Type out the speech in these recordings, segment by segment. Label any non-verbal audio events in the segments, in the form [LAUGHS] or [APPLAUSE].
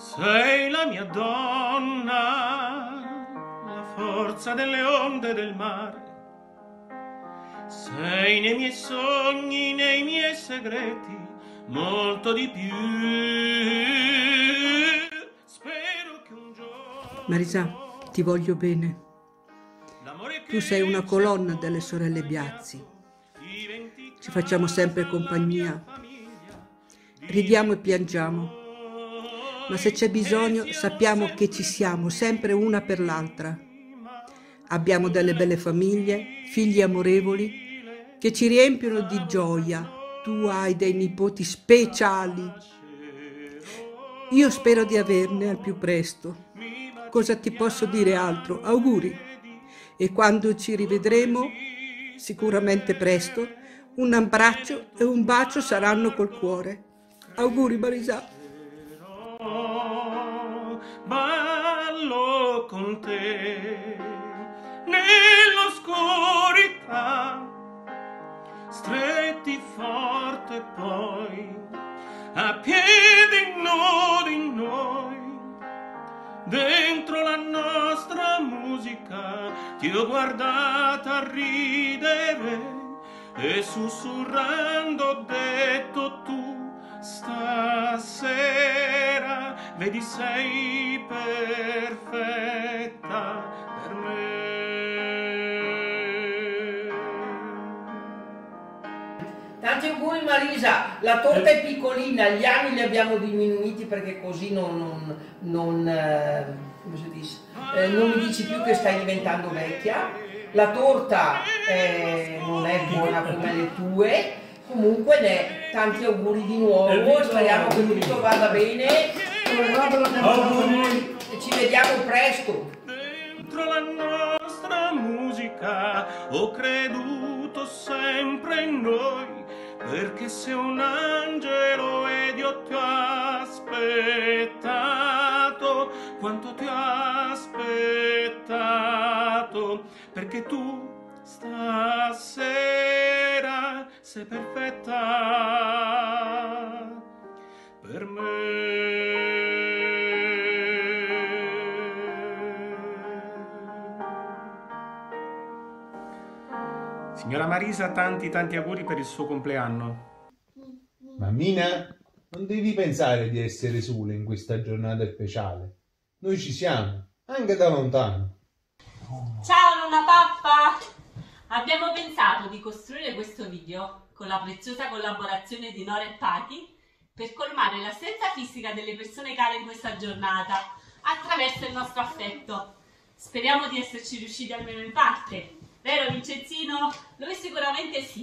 Sei la mia donna, la forza delle onde del mare. Sei nei miei sogni, nei miei segreti, molto di più. Spero che un giorno... Marisa, ti voglio bene. Tu sei una colonna delle sorelle Biazzi. Ci facciamo sempre compagnia. Ridiamo e piangiamo. Ma se c'è bisogno sappiamo che ci siamo sempre una per l'altra. Abbiamo delle belle famiglie, figli amorevoli che ci riempiono di gioia. Tu hai dei nipoti speciali. Io spero di averne al più presto. Cosa ti posso dire altro? Auguri! E quando ci rivedremo, sicuramente presto, un abbraccio e un bacio saranno col cuore. Auguri Marisa! Ballo con te. Nell'oscurità, stretti forte poi, a piedi nudi noi, dentro la nostra musica, ti ho guardata ridere e sussurrando ho detto tu stasera vedi sei perfetta per me. Tanti auguri Marisa, la torta è piccolina, gli anni li abbiamo diminuiti perché così non, non, non, eh? Eh, non mi dici più che stai diventando vecchia, la torta eh, non è buona come le tue, comunque ne, tanti auguri di nuovo, speriamo che tutto vada bene. E ci vediamo presto. dentro la nostra musica ho creduto sempre in noi perché sei un angelo ed io ti ho aspettato quanto ti ho aspettato perché tu stasera sei perfetta per me. Signora Marisa, tanti tanti auguri per il suo compleanno. Mammina, non devi pensare di essere sola in questa giornata speciale. Noi ci siamo, anche da lontano. Ciao nonna pappa! Abbiamo pensato di costruire questo video con la preziosa collaborazione di Nora e Pati per colmare l'assenza fisica delle persone care in questa giornata attraverso il nostro affetto. Speriamo di esserci riusciti almeno in parte. Vero Vincenzino? Lui sicuramente sì.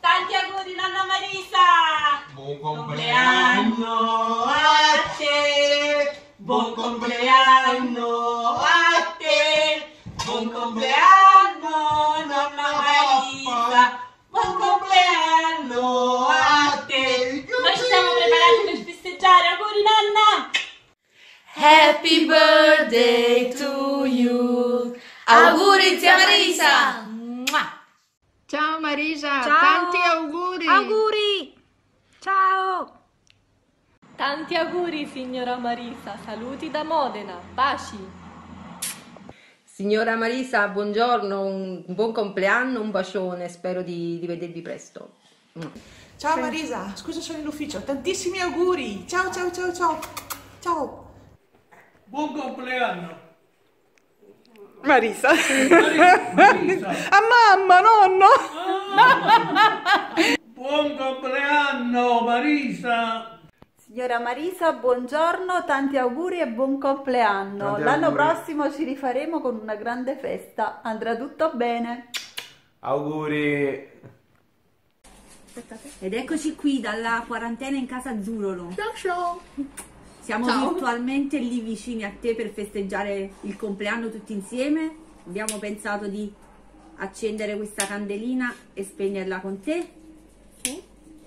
Tanti auguri nonna Marisa! Buon compleanno a te! Buon compleanno a te! Buon compleanno nonna Marisa! Buon compleanno a te! Noi ci siamo preparati per festeggiare, auguri nonna! Happy birthday to you. Auguri zia Marisa. Ciao Marisa, Ciao. tanti auguri. Auguri! Ciao! Tanti auguri signora Marisa. Saluti da Modena. Baci. Signora Marisa, buongiorno, un buon compleanno, un bacione, spero di, di vedervi presto. Mm. Ciao Marisa, scusa sono in ufficio, tantissimi auguri. Ciao ciao ciao ciao. Ciao. Buon compleanno! Marisa. Marisa. A mamma, nonno. Buon compleanno Marisa! Signora Marisa, buongiorno, tanti auguri e buon compleanno. L'anno prossimo ci rifaremo con una grande festa. Andrà tutto bene. Auguri. Ed eccoci qui dalla quarantena in casa Zurolo. Ciao ciao. Siamo Ciao. virtualmente lì vicini a te per festeggiare il compleanno tutti insieme. Abbiamo pensato di accendere questa candelina e spegnerla con te.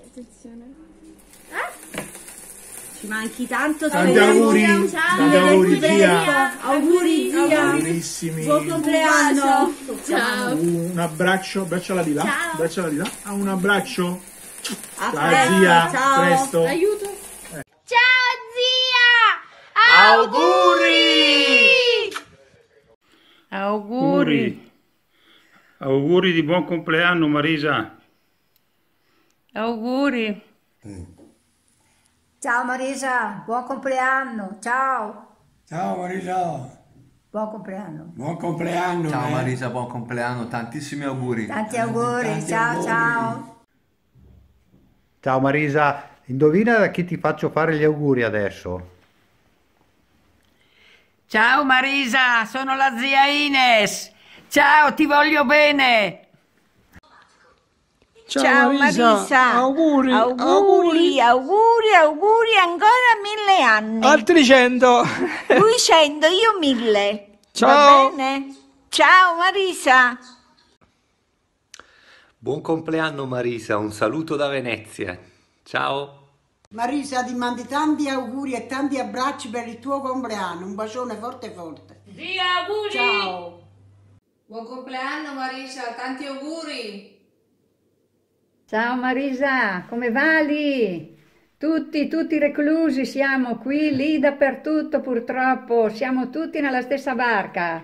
Attenzione. Ci manchi tanto. Tanti auguri, tanti auguri, zia. Auguri zia. Augurissimi. Buon compleanno. Ciao. Un abbraccio, abbracciala di là, Ciao. abbracciala di là. Ah, un abbraccio. A Ciao presto, zia, ciao. presto. Aiuto. Ciao zia! Auguri! Auguri di buon compleanno Marisa! Auguri! Ciao Marisa, buon compleanno, ciao! Ciao Marisa, Buon compleanno! buon compleanno. Ciao eh. Marisa, buon compleanno, tantissimi auguri. Tanti auguri, Tanti ciao auguri. ciao! Ciao Marisa, indovina da chi ti faccio fare gli auguri adesso? Ciao Marisa, sono la zia Ines. Ciao, ti voglio bene. Ciao, Marisa, auguri, auguri, auguri, auguri, ancora mille anni. Altri cento. Lui [LAUGHS] cento, io mille. Ciao. Va bene? Ciao Marisa. Buon compleanno Marisa, un saluto da Venezia. Ciao. Marisa, ti mandi tanti auguri e tanti abbracci per il tuo compleanno. Un bacione forte forte. Zia, auguri! Ciao. Buon compleanno Marisa, tanti auguri! Ciao Marisa, come va lì? Tutti, tutti reclusi siamo qui, lì, dappertutto purtroppo, siamo tutti nella stessa barca.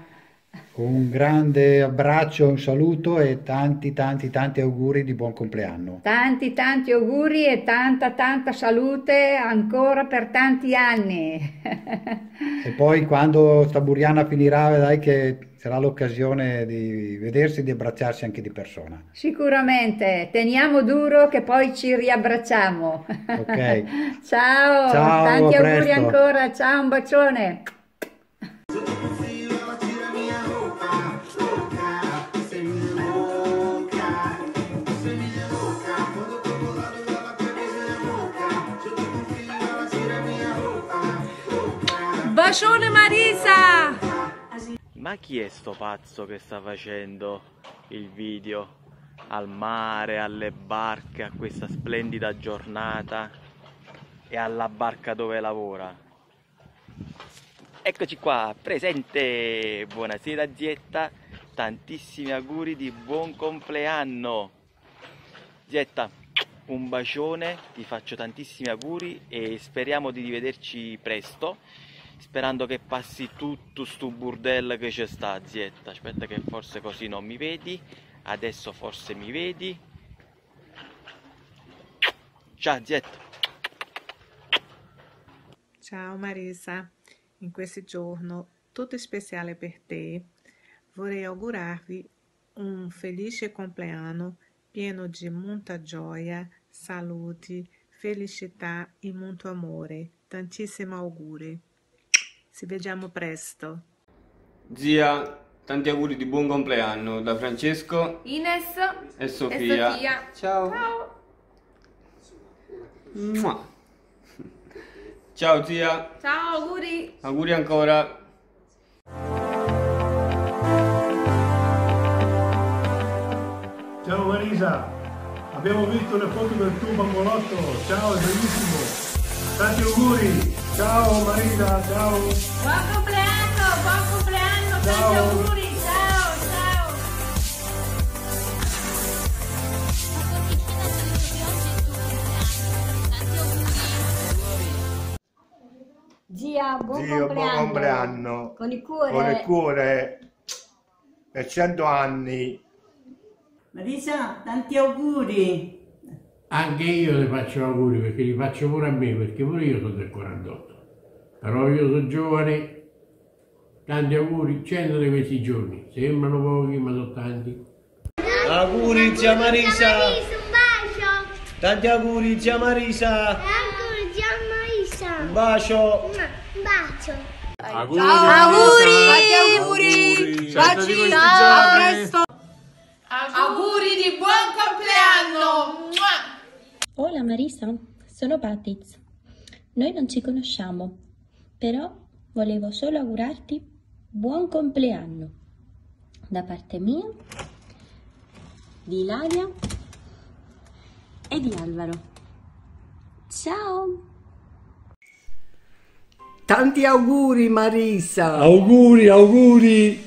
Un grande abbraccio, un saluto e tanti tanti tanti auguri di buon compleanno. Tanti, tanti auguri e tanta, tanta salute ancora per tanti anni. [LAUGHS] E poi quando sta Buriana finirà, vedrai che sarà l'occasione di vedersi e di abbracciarsi anche di persona. Sicuramente, teniamo duro che poi ci riabbracciamo. Ok. [LAUGHS] Ciao, Ciao, tanti auguri presto. ancora, ciao, un bacione. Bacione Marisa! Ma chi è sto pazzo che sta facendo il video al mare, alle barche, a questa splendida giornata e alla barca dove lavora? Eccoci qua, presente! Buonasera Zietta, tantissimi auguri di buon compleanno! Zietta, un bacione, ti faccio tantissimi auguri e speriamo di rivederci presto sperando che passi tutto sto burdello che c'è sta zietta aspetta che forse così non mi vedi adesso forse mi vedi ciao zietta Ciao Marisa, in questo giorno tutto speciale per te. Vorrei augurarvi un felice compleanno pieno di molta gioia, salute, felicità e molto amore. Tantissimi auguri. Ci vediamo presto. Zia, tanti auguri di buon compleanno da Francesco Ines e Sofia. Sofia. Ciao. Ciao. Mua. Ciao zia, Ciao, auguri. auguri ancora. Ciao Marisa, abbiamo visto le foto del tuo bambolotto. Ciao, è bellissimo. Tanti auguri. Ciao Marisa, ciao. Buon compleanno, buon compleanno, tanti Ciao. auguri, ciao, ciao! Zia, buon Zio, buon compleanno! compleanno. Con il cuore. Con il cuore per cento anni. Marisa, tanti auguri. Anche io le faccio auguri perché li faccio pure a me, perché pure io sono del 48. Però io sono giovane, tanti auguri, 100 di questi giorni. Sembrano pochi, ma sono tanti. Auguri zia Marisa! un bacio! Tanti auguri zia Marisa! Auguri, zia Marisa! Un bacio! Un bacio! Auguri! Auguri! Tanti auguri! Giorni. a presto! Auguri di buon compleanno! Hola Marisa, sono Patiz. Noi non ci conosciamo, però volevo solo augurarti buon compleanno da parte mia, di Ilaria e di Alvaro. Ciao! Tanti auguri Marisa. Auguri, auguri.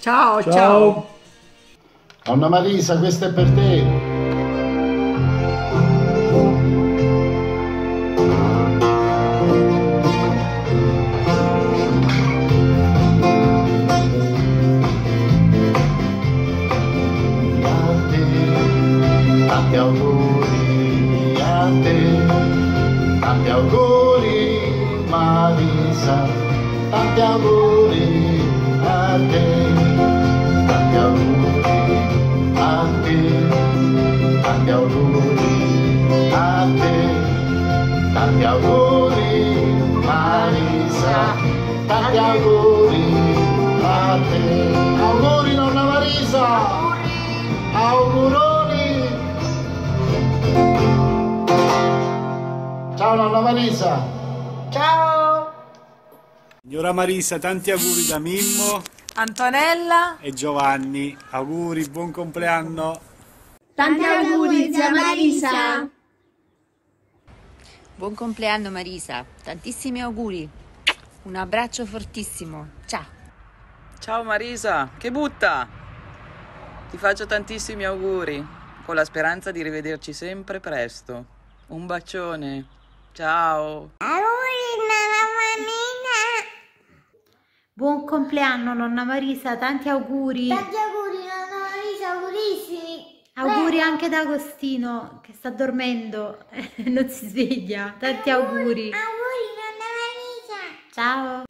Ciao, ciao. Anna Marisa, questo è per te. Marisa! Auguroni! Ciao nonna Marisa! Ciao! Signora Marisa, tanti auguri da Mimmo Antonella, e Giovanni. Auguri, buon compleanno. Tanti auguri, zia Marisa! Buon compleanno Marisa, tantissimi auguri. Un abbraccio fortissimo. Ciao. Ciao Marisa, che butta! Ti faccio tantissimi auguri, con la speranza di rivederci sempre presto. Un bacione. Ciao. Buon compleanno nonna Marisa, tanti auguri. Tanti auguri, nonna Marisa, augurissimi. Auguri Beh, anche da Agostino che sta dormendo, [LAUGHS] non si sveglia. Tanti auguri. Auguri, nonna Marisa. Ciao.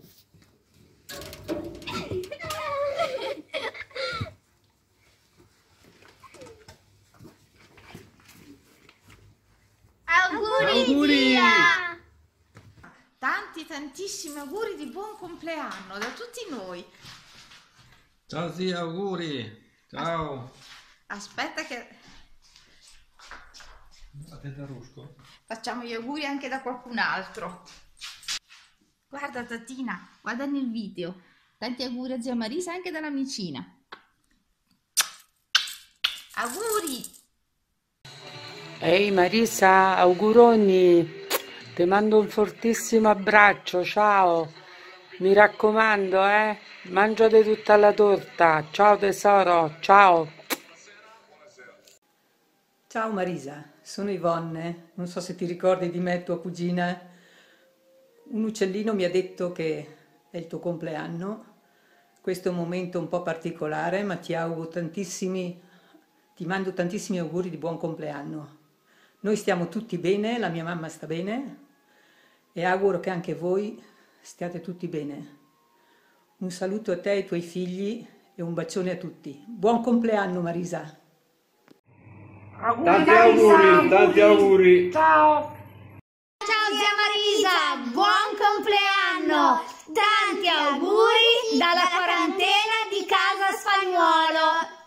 Auguri, Auguri. zia. Tanti, tantissimi auguri di buon compleanno da tutti noi. Ciao zia, auguri. Ciao. Aspetta che A te da Rusco. facciamo gli auguri anche da qualcun altro. Guarda Tatina, guarda nel video. Tanti auguri a zia Marisa anche dall'amicina. Auguri! Ehi Marisa, auguroni, ti mando un fortissimo abbraccio, ciao. Mi raccomando, eh, mangiate tutta la torta. Ciao tesoro, ciao. Ciao Marisa, sono Yvonne, non so se ti ricordi di me, tua cugina. Un uccellino mi ha detto che è il tuo compleanno. Questo è un momento un po' particolare, ma ti auguro tantissimi, ti mando tantissimi auguri di buon compleanno. Noi stiamo tutti bene, la mia mamma sta bene e auguro che anche voi stiate tutti bene. Un saluto a te e ai tuoi figli e un bacione a tutti. Buon compleanno Marisa! Tanti auguri, tanti auguri. Ciao! Ciao zia Marisa, buon compleanno! Tanti auguri dalla quarantena di Casa Spagnuolo!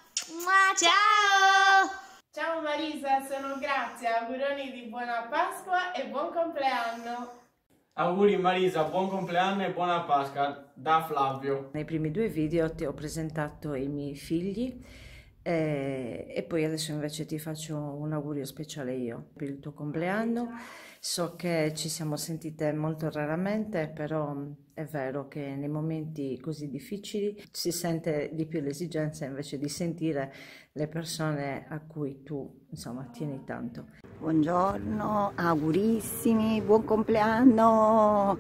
Marisa, sono Grazia, auguroni di buona Pasqua e buon compleanno! Auguri Marisa, buon compleanno e buona Pasqua da Flavio. Nei primi due video ti ho presentato i miei figli eh, e poi adesso invece ti faccio un augurio speciale io per il tuo compleanno. So che ci siamo sentite molto raramente, però mm, è vero che nei momenti così difficili si sente di più l'esigenza invece di sentire le persone a cui tu insomma tieni tanto. Buongiorno, augurissimi, buon compleanno!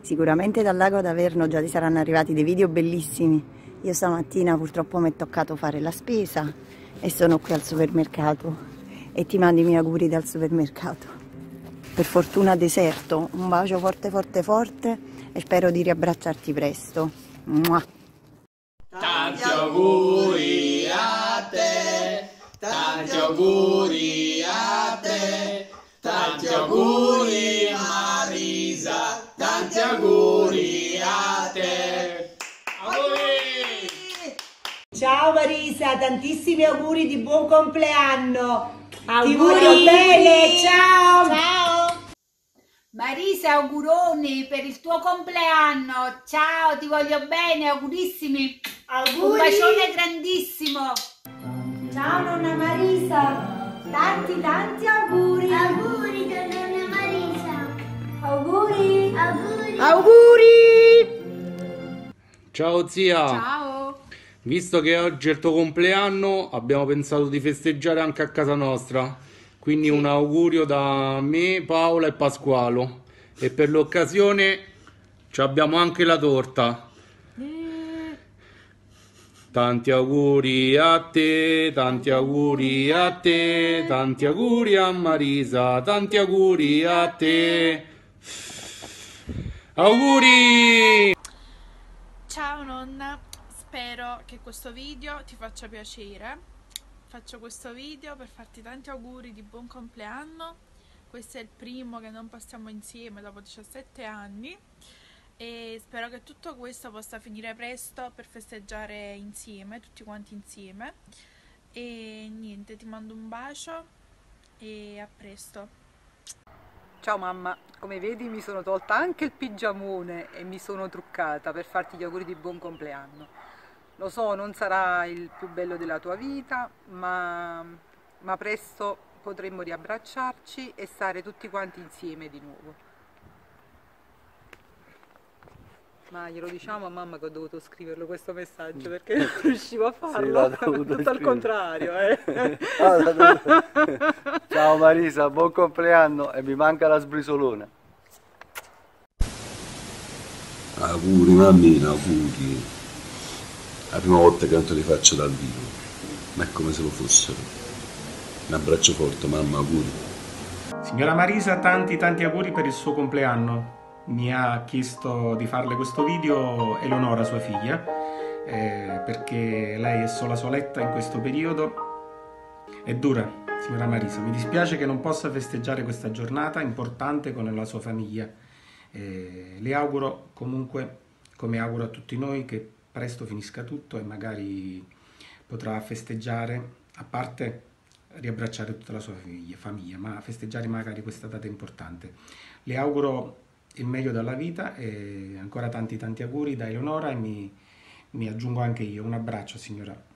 Sicuramente dal lago d'Averno già ti saranno arrivati dei video bellissimi. Io stamattina purtroppo mi è toccato fare la spesa e sono qui al supermercato e ti mando i miei auguri dal supermercato. Per fortuna deserto, un bacio forte forte forte e spero di riabbracciarti presto. Mua. Tanti auguri a te, tanti auguri a te, tanti auguri Marisa, tanti auguri a te. Ciao Marisa, tantissimi auguri di buon compleanno. Ti Auguri. voglio bene, ciao. Ciao! Marisa, auguroni per il tuo compleanno. Ciao, ti voglio bene, augurissimi. Un Auguri. bacione grandissimo. Ciao nonna Marisa, tanti tanti auguri. Auguri da nonna Marisa. Auguri. Auguri. Auguri! Ciao zia. Ciao. Visto che oggi è il tuo compleanno, abbiamo pensato di festeggiare anche a casa nostra. Quindi un augurio da me, Paola e Pasqualo. E per l'occasione ci abbiamo anche la torta. Tanti auguri a te, tanti auguri a te, tanti auguri a Marisa, tanti auguri a te. Auguri! nonna, spero che questo video ti faccia piacere. Faccio questo video per farti tanti auguri di buon compleanno. Questo è il primo che non passiamo insieme dopo 17 anni e spero che tutto questo possa finire presto per festeggiare insieme, tutti quanti insieme. E niente, ti mando un bacio e a presto. Ciao mamma, come vedi mi sono tolta anche il pigiamone e mi sono truccata per farti gli auguri di buon compleanno. Lo so, non sarà il più bello della tua vita, ma, ma presto potremmo riabbracciarci e stare tutti quanti insieme di nuovo. Ma glielo diciamo a mamma che ho dovuto scriverlo questo messaggio perché non riuscivo a farlo. [LAUGHS] Tutto al contrario, eh. [LAUGHS] Ciao Marisa, buon compleanno e mi manca la sbrisolona. Auguri mammina, auguri. La prima volta che te li faccio dal vivo, ma è come se lo fossero. Un abbraccio forte, mamma, auguri. Signora Marisa, tanti tanti auguri per il suo compleanno. Mi ha chiesto di farle questo video Eleonora, sua figlia, eh, perché lei è sola soletta in questo periodo. È dura, signora Marisa. Mi dispiace che non possa festeggiare questa giornata importante con la sua famiglia. Eh, le auguro comunque, come auguro a tutti noi, che presto finisca tutto e magari potrà festeggiare, a parte riabbracciare tutta la sua figlia, famiglia, ma festeggiare magari questa data importante. Le auguro il meglio dalla vita e ancora tanti tanti auguri da Eleonora e mi, mi aggiungo anche io. Un abbraccio signora.